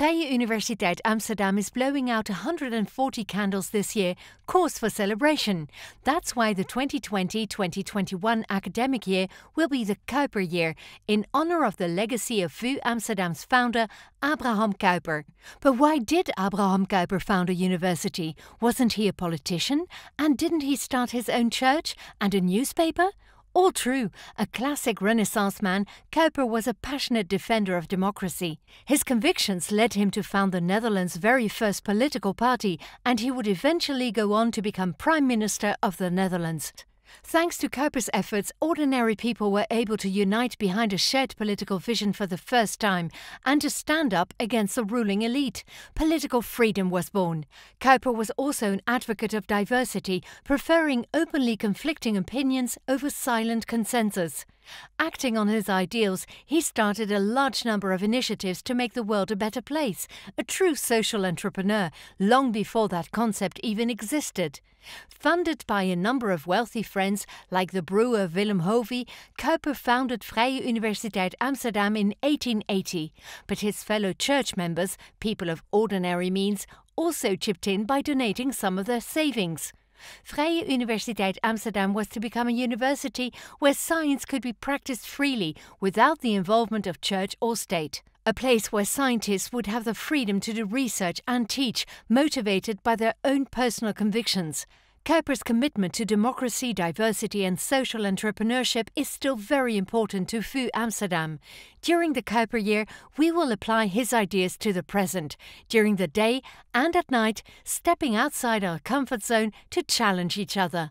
Vrije Universiteit Amsterdam is blowing out 140 candles this year, cause for celebration. That's why the 2020 2021 academic year will be the Kuyper Year, in honor of the legacy of VU Amsterdam's founder, Abraham Kuyper. But why did Abraham Kuyper found a university? Wasn't he a politician? And didn't he start his own church and a newspaper? All true. A classic Renaissance man, Kuyper was a passionate defender of democracy. His convictions led him to found the Netherlands' very first political party, and he would eventually go on to become Prime Minister of the Netherlands. Thanks to Kuyper's efforts, ordinary people were able to unite behind a shared political vision for the first time and to stand up against the ruling elite. Political freedom was born. Kuyper was also an advocate of diversity, preferring openly conflicting opinions over silent consensus. Acting on his ideals, he started a large number of initiatives to make the world a better place, a true social entrepreneur, long before that concept even existed. Funded by a number of wealthy friends like the brewer Willem Hovy, Kuyper founded Vrije Universiteit Amsterdam in 1880, but his fellow church members, people of ordinary means, also chipped in by donating some of their savings. Vrije Universiteit Amsterdam was to become a university where science could be practiced freely without the involvement of church or state. A place where scientists would have the freedom to do research and teach, motivated by their own personal convictions. Kuyper's commitment to democracy, diversity, and social entrepreneurship is still very important to VU Amsterdam. During the Kuyper year, we will apply his ideas to the present, during the day and at night, stepping outside our comfort zone to challenge each other.